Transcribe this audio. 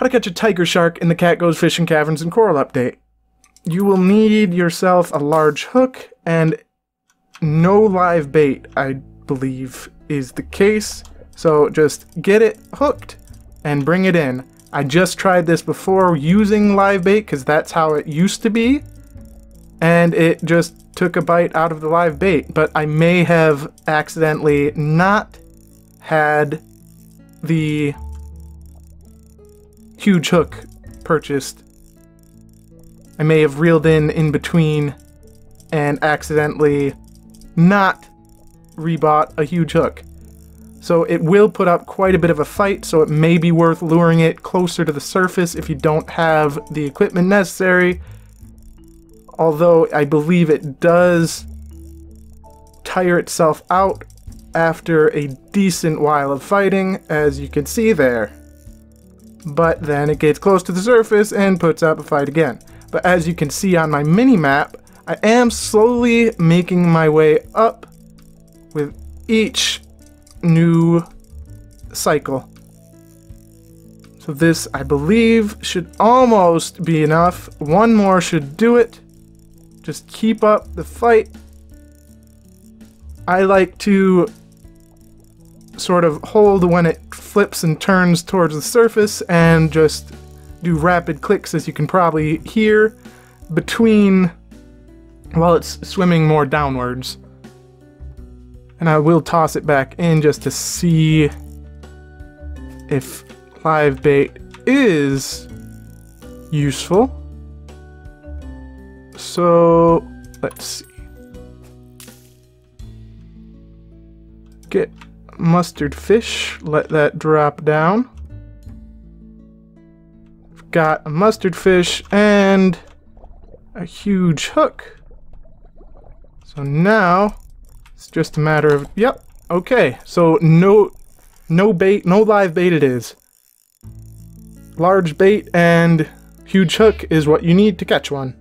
How to catch a tiger shark in the Cat Goes Fishing Caverns and Coral update. You will need yourself a large hook and no live bait, I believe is the case. So just get it hooked and bring it in. I just tried this before using live bait because that's how it used to be. And it just took a bite out of the live bait, but I may have accidentally not had the huge hook purchased. I may have reeled in in between and accidentally not rebought a huge hook. So it will put up quite a bit of a fight, so it may be worth luring it closer to the surface if you don't have the equipment necessary. Although I believe it does tire itself out after a decent while of fighting, as you can see there. But then it gets close to the surface and puts up a fight again. But as you can see on my mini map, I am slowly making my way up with each new cycle. So this, I believe, should almost be enough. One more should do it. Just keep up the fight. I like to sort of hold when it flips and turns towards the surface and just do rapid clicks as you can probably hear between while it's swimming more downwards. And I will toss it back in just to see if live bait is useful. So let's see. Get mustard fish, let that drop down. I've got a mustard fish and a huge hook. So now it's just a matter of, yep, okay. So no, no bait, no live bait it is. Large bait and huge hook is what you need to catch one.